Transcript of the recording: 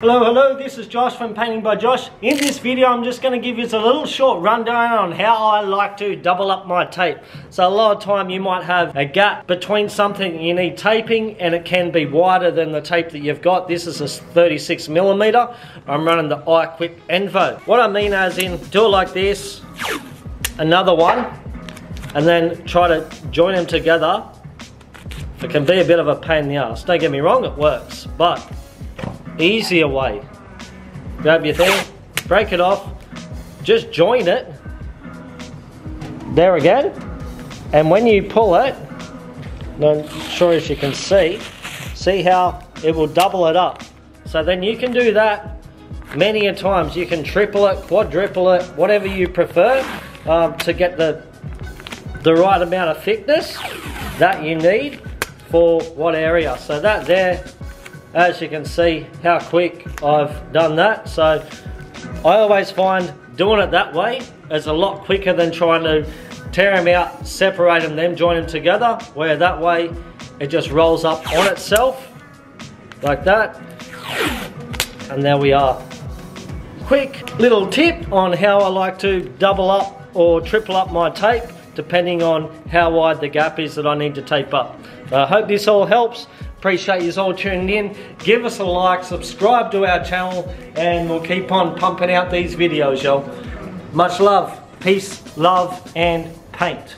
Hello, hello, this is Josh from Painting by Josh. In this video, I'm just going to give you a little short rundown on how I like to double up my tape. So a lot of time you might have a gap between something you need taping and it can be wider than the tape that you've got. This is a 36 millimeter. I'm running the iQuip Envo. What I mean as in, do it like this, another one, and then try to join them together. It can be a bit of a pain in the ass. Don't get me wrong, it works, but easier way. Grab your thing, break it off, just join it. There again. And when you pull it, not sure if you can see, see how it will double it up. So then you can do that many a times. You can triple it, quadruple it, whatever you prefer um, to get the, the right amount of thickness that you need for what area. So that there as you can see how quick I've done that. So I always find doing it that way is a lot quicker than trying to tear them out, separate them, then join them together, where that way it just rolls up on itself like that. And there we are. Quick little tip on how I like to double up or triple up my tape depending on how wide the gap is that I need to tape up. I hope this all helps. Appreciate you all tuning in. Give us a like, subscribe to our channel, and we'll keep on pumping out these videos, y'all. Much love, peace, love, and paint.